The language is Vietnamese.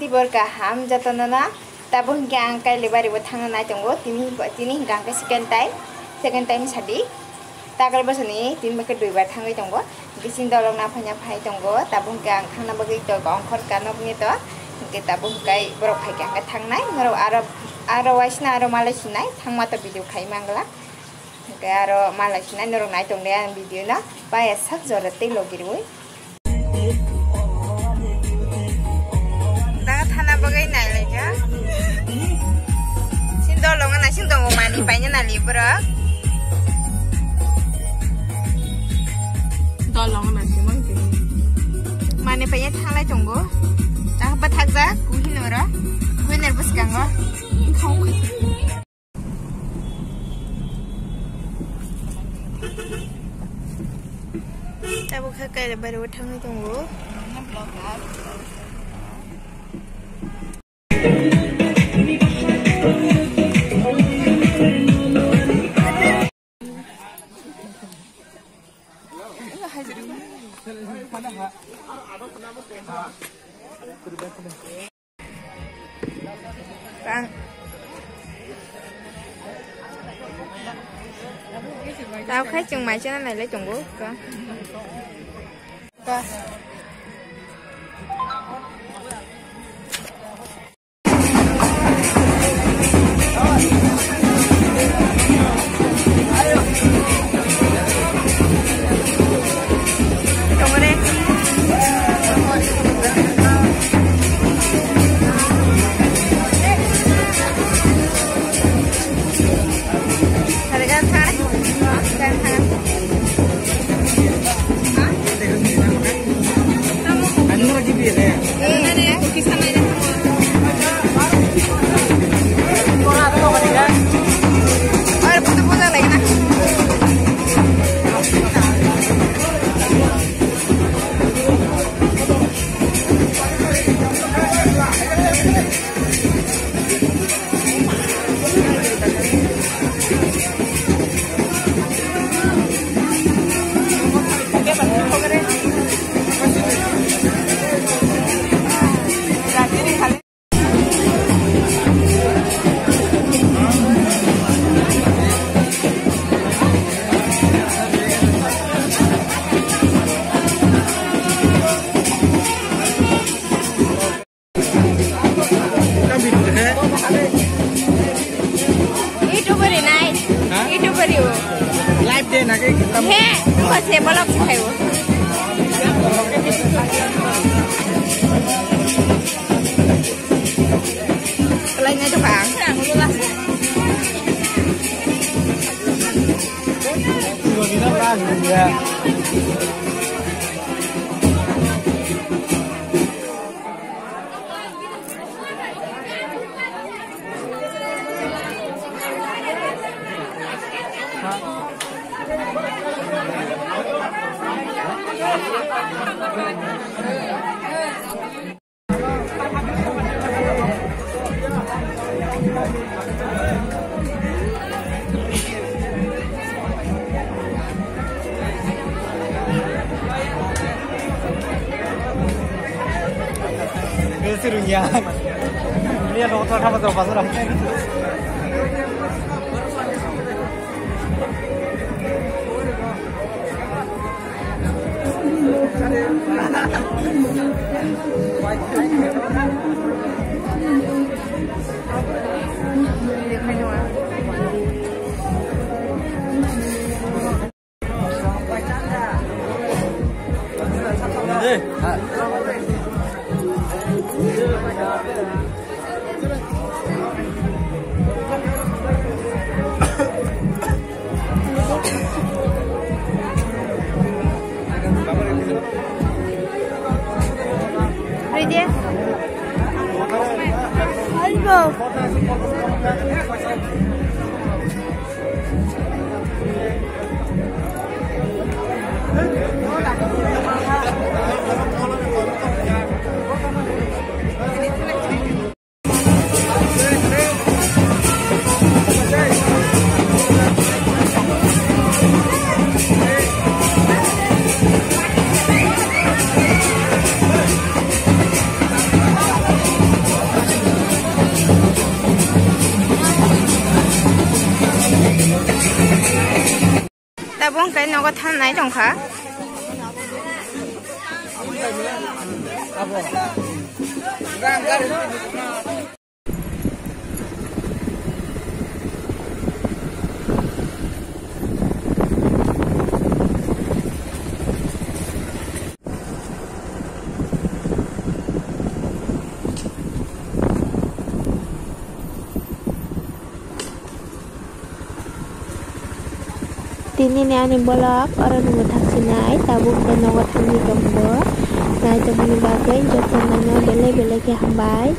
দিবরকা হাম যতনা তাবন গাঙ্কাই লেবারিব থাঙ্গা নাই তঙ্গ তিনি তিনি গাঙ্কাই সেকেন্ড টাইম সেকেন্ড টাইম সাদি তাগল বসনি তিন বাকে দুইবার থাঙ্গই তঙ্গ বিসিন দলং না ফাইনা ফাই তঙ্গ তাবন গাং খানা বাকে তো অঙ্কর কানবনি তো তাবন গাই বড় খাই গাঙ্কা থাংনাই নর আর আর ওয়াইসনা আর মালাইসিনাই থাংমা তো ভিডিও খাই মাংলা আর মালাইসিনাই নরং নাই তঙ্গে ভিডিও না বা এসাক জরতেই লগিরবই Seni bırak. Dallanı mənim mənim. Mane payet hanglay tongo. Tah batak za kuhin ora. Kuhin nervous kango. Kau. Tabu khakai le baru tangai tongo. Nampak lah. Vâng. Tao khách chừng mày cho nó này lấy chồng કર્યું life day ના કઈ હે બસ એ બલક ખાયો lấy ngay cho bạn Yeah. ってるんや。リアル大人かまどバズらん。い novo. Olha. ta bốn cái nó có thân này trong khá Hãy subscribe cho kênh Ghiền Mì Gõ Để không bỏ lỡ những video hấp dẫn tini nih ani bolak orang nunggu taksi nai tabu kono wat hami tombo nai tombo ni bagai jatuh nana beli beli ke hambai.